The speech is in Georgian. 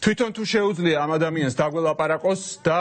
თვითონ თუ შეუძლია ამ ადამიანს დაგველაპარაკოს და